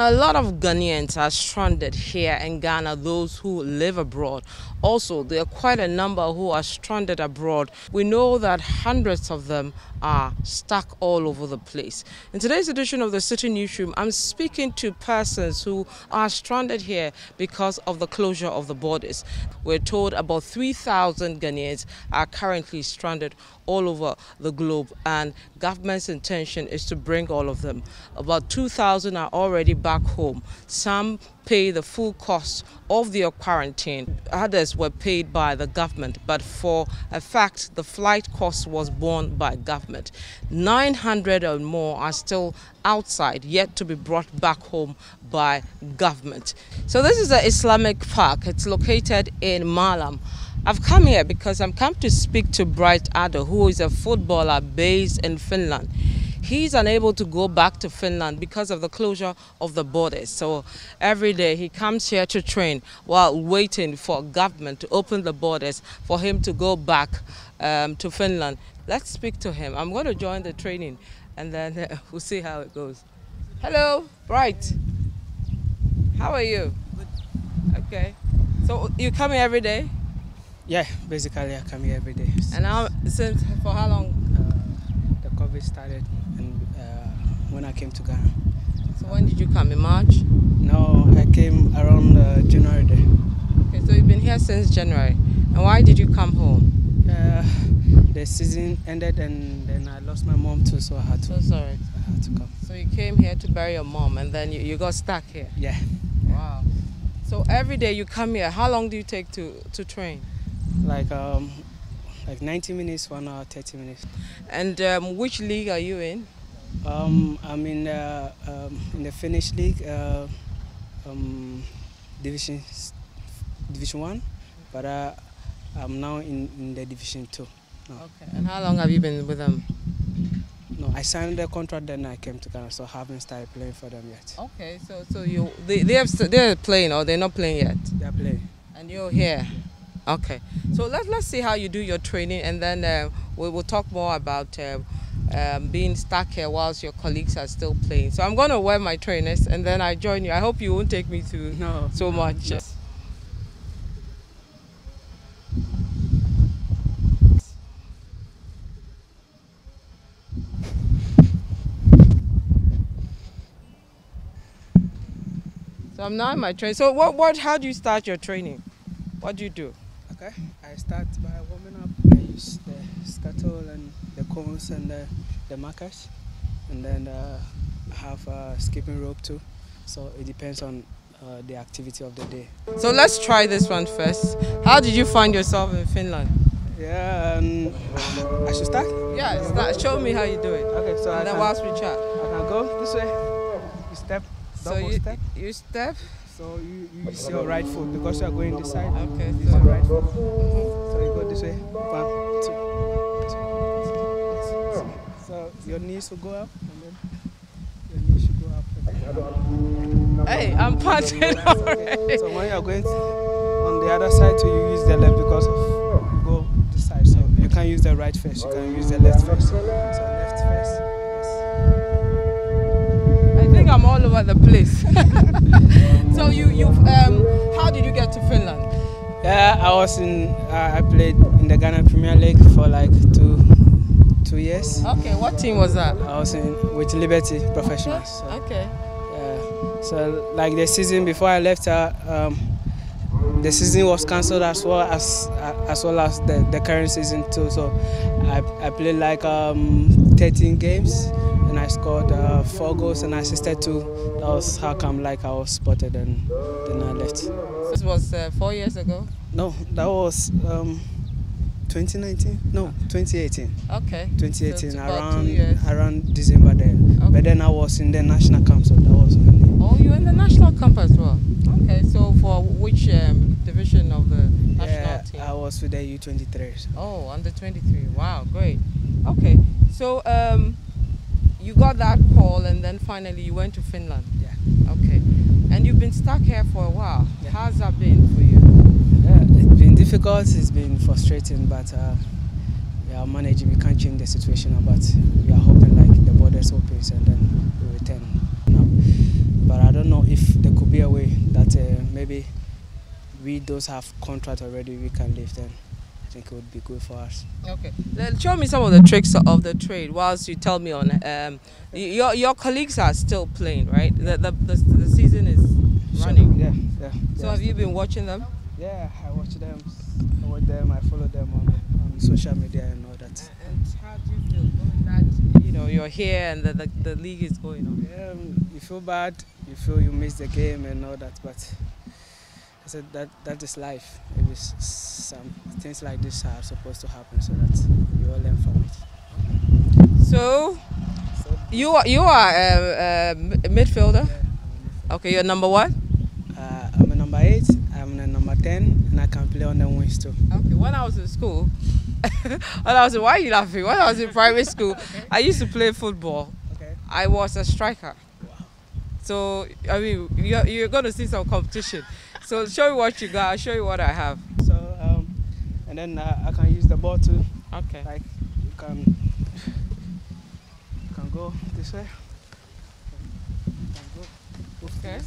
Now, a lot of Ghanaians are stranded here in Ghana, those who live abroad. Also, there are quite a number who are stranded abroad. We know that hundreds of them are stuck all over the place. In today's edition of the Citi Newsroom, I'm speaking to persons who are stranded here because of the closure of the borders. We're told about 3,000 Ghanaians are currently stranded all over the globe and government's intention is to bring all of them. About 2,000 are already back home. Some pay the full cost of their quarantine. Others were paid by the government, but for a fact, the flight cost was borne by government. 900 or more are still outside, yet to be brought back home by government. So this is the Islamic Park. It's located in Malam. I've come here because I'm come to speak to Brite Andoh, who is a footballer based in Finland. He's unable to go back to Finland because of the closure of the borders. So every day he comes here to train while waiting for government to open the borders for him to go back um, to Finland. Let's speak to him. I'm going to join the training and then uh, we'll see how it goes. Hello, Brite. How are you? Good. Okay. So you come here every day? Yeah, basically I come here every day. And how since for how long? Uh, the COVID started, when I came to Ghana. So when did you come? In March? No, I came around uh, January. Day. Okay, so you've been here since January. And why did you come home? Uh, the season ended, and then I lost my mom too, so I had to. So sorry. I had to come. So you came here to bury your mom, and then you, you got stuck here. Yeah. Wow. So every day you come here. How long do you take to to train? Like um, like 90 minutes, one hour, 30 minutes. And um, which league are you in? Um, I'm in uh, um, in the Finnish league, uh, um, division division one, but uh, I'm now in, in the division two. No. Okay. And how long have you been with them? No, I signed the contract, then I came to Ghana, so I haven't started playing for them yet. Okay. So so you they they have they're playing or they're not playing yet, They're playing. and you're here. Okay. So let's let's see how you do your training, and then uh, we will talk more about. Um, being stuck here whilst your colleagues are still playing. So I'm going to wear my trainers and then I join you. I hope you won't take me through No. so much. So I'm now in my training. So what, what, how do you start your training? What do you do? Okay. I start by warming up. I use the scuttle and the cones and the, the markers, and then uh, have a skipping rope too. So it depends on uh, the activity of the day. So let's try this one first. How did you find yourself in Finland? Yeah, and I should start. Yeah, start, show me how you do it. Okay, so I And then can, whilst we chat. I can go this way. You step, So double you, step. you step. So you, you use your right foot because you are going this side. Okay, Use so your right foot. So you go this way. One, two. So your knees will go up and then your knees should go up. Hey, I'm panting already. So when you are going on the other side, too, you use the left because of you go this side. So you can't use the right first. You can use the left first. So left first. Yes. I think I'm all over the place. so you, you, um, how did you get to Finland? Yeah, I was in. Uh, I played in the Ghana Premier League for like two, two years. Okay, what team was that? I was in with Liberty Professionals. So, Okay. yeah. so like the season before I left, uh, um, the season was cancelled as well as uh, as well as the, the current season too. So I, I played like um, 13 games and I scored uh, four goals and I assisted two. That was how come like I was spotted and then I left. This was uh, four years ago. No, that was um, 2019. No, 2018. Okay. 2018 So it's about two around around December there. Okay. But then I was in the national camp, so that was only Oh, you're in the national camp as well. Okay, so for which um, division of the national yeah. team? I was with the U23. So. Oh, under 23. Wow, great. Okay, so um, you got that call and then finally you went to Finland. Yeah. Okay, and you've been stuck here for a while. Yeah. How's that been for you? Yeah, it's been difficult. It's been frustrating, but uh, we are managing. We can't change the situation, but we are hoping like the borders opens and then we return. Now, but I don't know if there could be a way that uh, maybe we those have contract already we can leave then. I think it would be good for us. Okay. Then show me some of the tricks of the trade whilst you tell me on um, your your colleagues are still playing, right? The the, the, the season is running. Yeah, yeah. So yeah. have you been watching them? Yeah, I watch them. I watch them. I follow them on, on social media and all that. And how do you feel knowing that you know you're here and the, the, the league is going on? Yeah, um, you feel bad. You feel you miss the game and all that, but I said that that is life. Maybe some things like this are supposed to happen so that you all learn from it. So So you are you are a, a midfielder. yeah, Okay, you're number what? uh, I'm a number eight. I'm a number ten, and I can play on the wings too. Okay, when I was in school, when I was in, why are you laughing? When I was in primary school, I used to play football. Okay. I was a striker. So I mean, you're, you're going to see some competition. So show me what you got. I'll show you what I have. So um, and then uh, I can use the ball too. Okay. Like you can you can go this way. Go, Okay.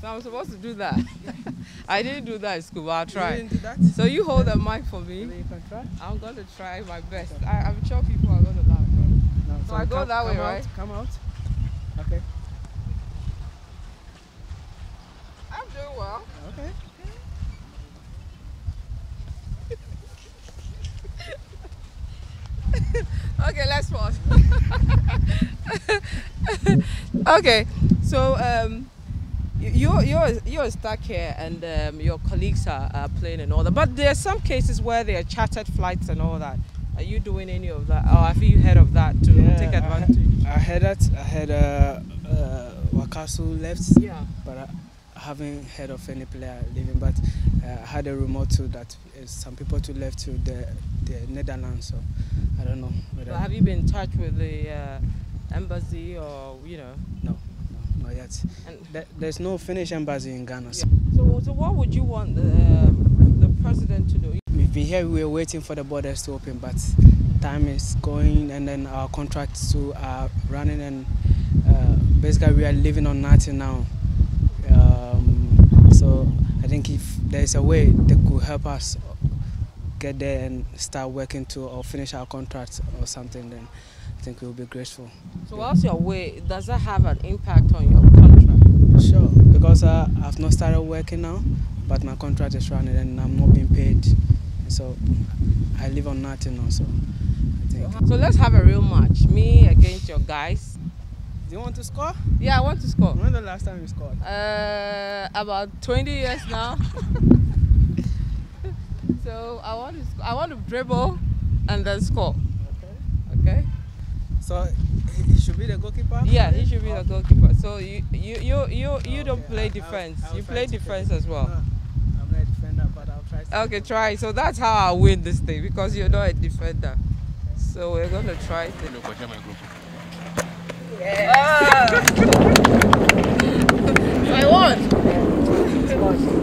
This side too. So I'm supposed to do that. I didn't do that in school, but I'll You didn't do that? So you hold the mic for me. You can try. I'm going to try my best. I, I'm sure people are going to laugh. No, So I go come- that way, come out, right? Come out. Okay. I'm doing well. Okay. Okay, let's pause. okay, so um, you're you're you're stuck here, and um, your colleagues are, are playing and all that. But there are some cases where there are chartered flights and all that. Are you doing any of that, or have you heard of that to Yeah, take I- advantage? I heard that. I had uh, uh, Wakasu left, yeah. but I, I haven't heard of any player leaving. But uh, I had a rumor too that uh, some people too left to the the Netherlands. So I don't know whether. So have you been in touch with the uh, embassy, or you know? no, no, not yet. And There, there's no Finnish embassy in Ghana. So so, so what would you want the um, the president to do? We've been here. We were waiting for the borders to open, but time is going, and then our contracts too are running, and uh, basically we are living on nothing now. Um, so I think if there's a way that could help us get there and start working to or finish our contracts or something, then I think we'll be grateful. So whilst you're away, does that have an impact on your contract? Sure, because uh, I've not started working now, but my contract is running and I'm not being paid. So I live on nothing now. So I think. So let's have a real match. Me against your guys. Do you want to score? Yeah, I want to score. When the last time you scored? Uh, about 20 years now. so I want to I want to dribble and then score. Okay. Okay? So he he should be the goalkeeper. Yeah, he should be the goalkeeper. So you you you you, you don't Okay, play I- I'll- defense. I'll you play to play defense as well. No, I'm not a defender, but I'll try. To Okay, try. So that's how I win this thing because you're not a defender. So we're gonna try to. Ah! so I won.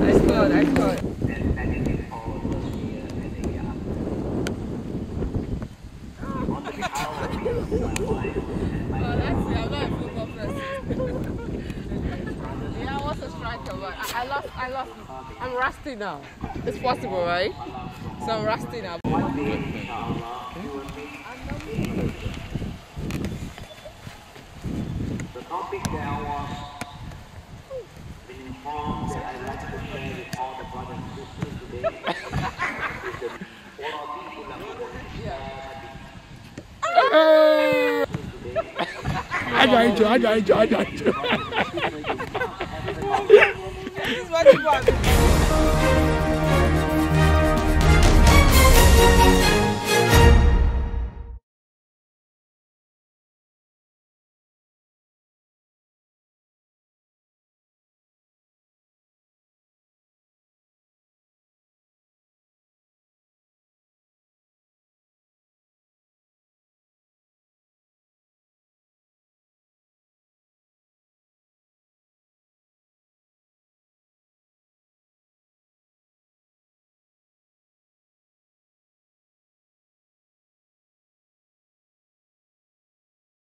I scored. I scored. That's it. I'm not a football person. yeah, I was a striker, but I, I lost. I lost. I'm rusty now. It's possible, right? So I'm rusty now. The topic there was àjọ àjọ àjọ àjọ àjọ.